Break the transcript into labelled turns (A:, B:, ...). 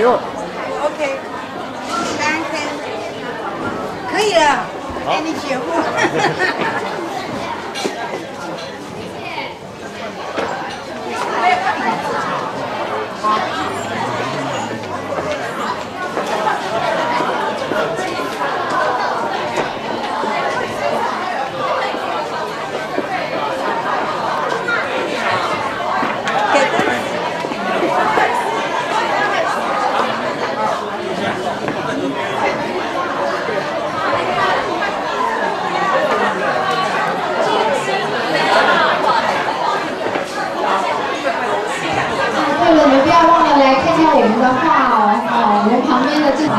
A: 呦
B: ，OK，三天，可以了，给你解惑。
C: 我们的话哦，哦，我旁边的这把。